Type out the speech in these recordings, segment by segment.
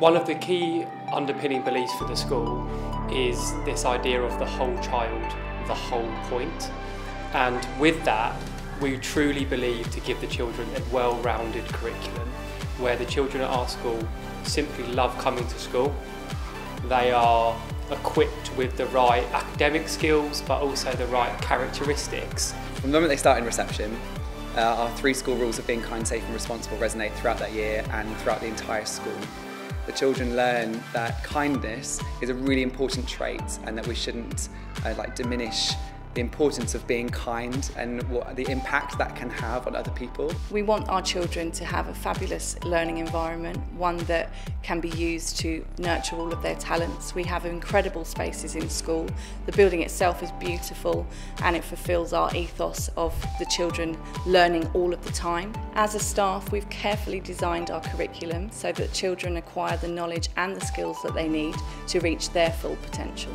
One of the key underpinning beliefs for the school is this idea of the whole child, the whole point. And with that, we truly believe to give the children a well-rounded curriculum where the children at our school simply love coming to school. They are equipped with the right academic skills but also the right characteristics. From the moment they start in reception, uh, our three school rules of being kind, safe and responsible resonate throughout that year and throughout the entire school. The children learn that kindness is a really important trait and that we shouldn't uh, like diminish the importance of being kind and what the impact that can have on other people. We want our children to have a fabulous learning environment, one that can be used to nurture all of their talents. We have incredible spaces in school. The building itself is beautiful and it fulfills our ethos of the children learning all of the time. As a staff, we've carefully designed our curriculum so that children acquire the knowledge and the skills that they need to reach their full potential.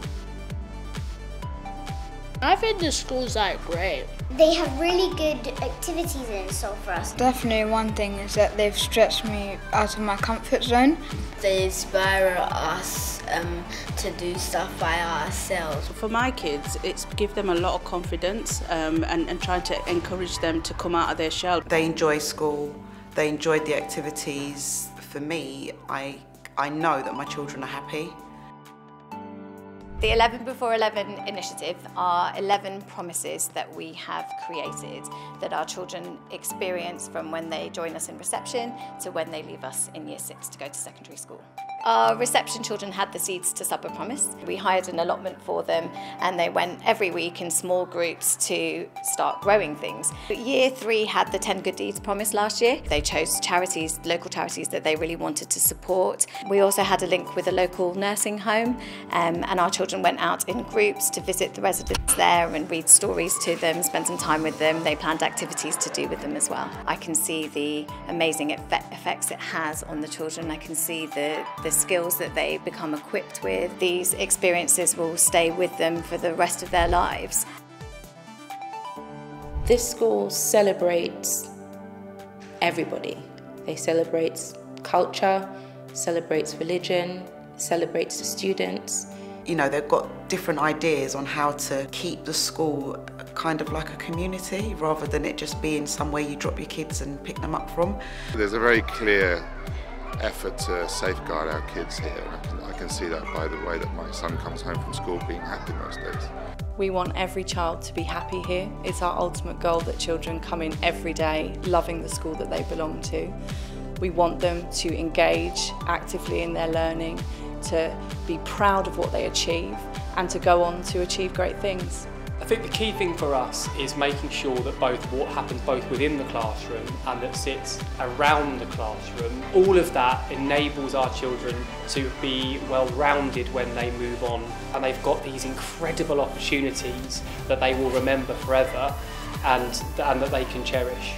I think the schools are great. They have really good activities in store for us. Definitely one thing is that they've stretched me out of my comfort zone. They inspire us um, to do stuff by ourselves. For my kids, it's give them a lot of confidence um, and, and trying to encourage them to come out of their shell. They enjoy school, they enjoyed the activities. For me, I, I know that my children are happy. The 11 Before 11 initiative are 11 promises that we have created that our children experience from when they join us in reception to when they leave us in year six to go to secondary school. Our reception children had the Seeds to Supper promise. We hired an allotment for them and they went every week in small groups to start growing things. Year three had the 10 Good Deeds promise last year. They chose charities, local charities that they really wanted to support. We also had a link with a local nursing home um, and our children went out in groups to visit the residents there and read stories to them, spend some time with them. They planned activities to do with them as well. I can see the amazing effects it has on the children. I can see the, the skills that they become equipped with. These experiences will stay with them for the rest of their lives. This school celebrates everybody. They celebrate culture, celebrates religion, celebrates the students. You know, they've got different ideas on how to keep the school kind of like a community rather than it just being somewhere you drop your kids and pick them up from. There's a very clear effort to safeguard our kids here. I can, I can see that by the way that my son comes home from school being happy most days. We want every child to be happy here. It's our ultimate goal that children come in every day loving the school that they belong to. We want them to engage actively in their learning, to be proud of what they achieve and to go on to achieve great things. I think the key thing for us is making sure that both what happens both within the classroom and that sits around the classroom, all of that enables our children to be well rounded when they move on and they've got these incredible opportunities that they will remember forever and, and that they can cherish.